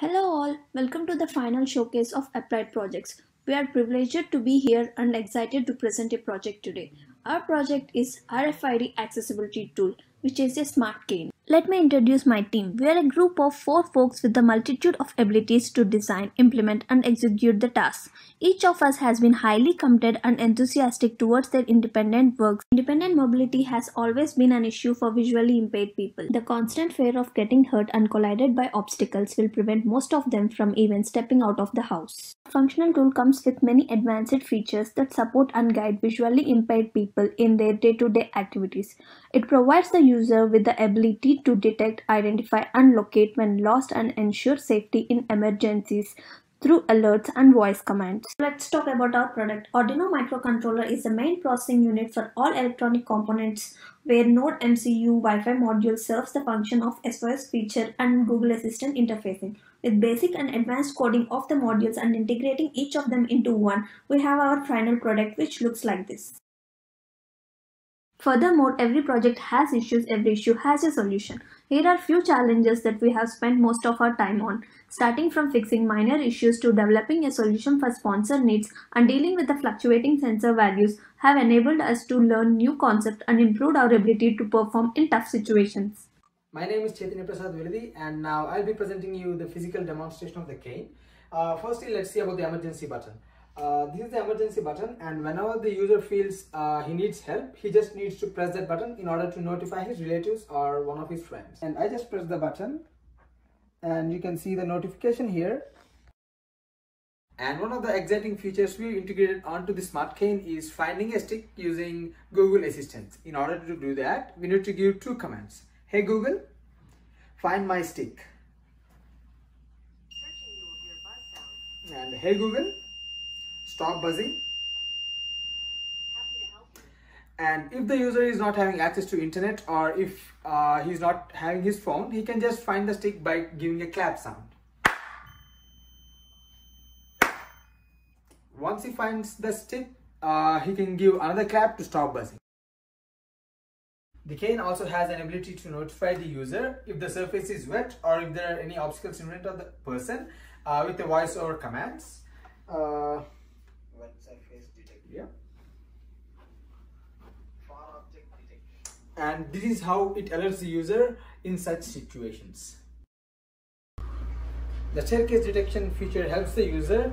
Hello all, welcome to the final showcase of Applied Projects. We are privileged to be here and excited to present a project today. Our project is RFID Accessibility Tool, which is a smart cane. Let me introduce my team. We are a group of four folks with a multitude of abilities to design, implement, and execute the tasks. Each of us has been highly committed and enthusiastic towards their independent work. Independent mobility has always been an issue for visually impaired people. The constant fear of getting hurt and collided by obstacles will prevent most of them from even stepping out of the house. Functional tool comes with many advanced features that support and guide visually impaired people in their day-to-day -day activities. It provides the user with the ability to detect, identify and locate when lost and ensure safety in emergencies through alerts and voice commands. Let's talk about our product. Arduino microcontroller is the main processing unit for all electronic components where Node MCU Wi-Fi module serves the function of SOS feature and Google Assistant interfacing. With basic and advanced coding of the modules and integrating each of them into one, we have our final product which looks like this. Furthermore, every project has issues, every issue has a solution. Here are few challenges that we have spent most of our time on, starting from fixing minor issues to developing a solution for sponsor needs and dealing with the fluctuating sensor values have enabled us to learn new concepts and improved our ability to perform in tough situations. My name is Chaitanya Prasad Viradi and now I'll be presenting you the physical demonstration of the cane. Uh, firstly, let's see about the emergency button. Uh, this is the emergency button and whenever the user feels uh, he needs help he just needs to press that button in order to notify his relatives or one of his friends and I just press the button and you can see the notification here and one of the exciting features we integrated onto the smart cane is finding a stick using Google Assistant. In order to do that, we need to give two commands. Hey Google, find my stick. And hey Google, stop buzzing. And if the user is not having access to internet or if uh, he's not having his phone he can just find the stick by giving a clap sound. Once he finds the stick uh, he can give another clap to stop buzzing. The cane also has an ability to notify the user if the surface is wet or if there are any obstacles in front of the person uh, with a voice over commands. Uh, surface detected. Yeah. Far object detected. And this is how it alerts the user in such situations. The staircase detection feature helps the user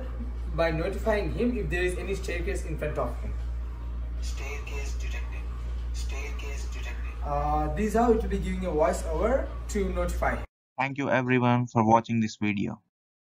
by notifying him if there is any staircase in front of him. Staircase detected. Staircase detected. Uh, this is how it will be giving a voice over to notify him. Thank you everyone for watching this video.